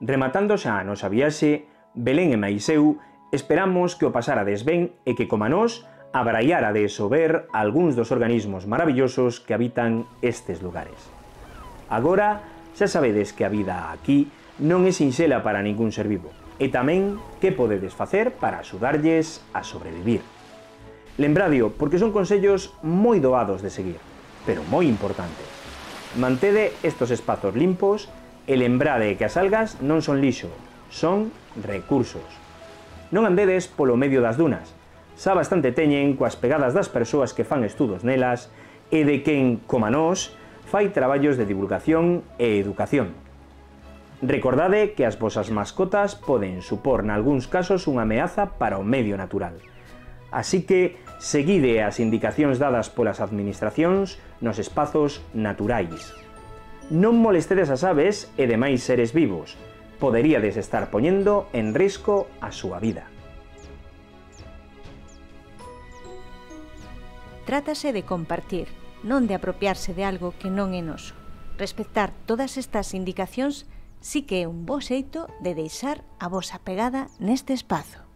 Rematando xa a nosa viaxe, Belén e Maiseu esperamos que o pasarades ben e que, como a nós, abraiara de sober algúns dos organismos maravillosos que habitan estes lugares. Agora, xa sabedes que a vida aquí non é sinxela para ningún ser vivo, e tamén que podedes facer para axudarlles a sobrevivir. Lembradio, porque son consellos moi doados de seguir, pero moi importantes. Mantede estos espazos limpos e lembrade que as algas non son lixo, son recursos. Non andedes polo medio das dunas. Xa bastante teñen coas pegadas das persoas que fan estudos nelas e de quen, coma nós, fai traballos de divulgación e educación. Recordade que as vosas mascotas poden supor nalgúns casos unha ameaza para o medio natural. Así que seguide as indicacións dadas polas administracións nos espazos naturais non molestedes as aves e demais seres vivos. Poderíades estar poñendo en risco a súa vida. Trátase de compartir, non de apropiarse de algo que non é noso. Respectar todas estas indicacións sí que é un bo xeito de deixar a vosa pegada neste espazo.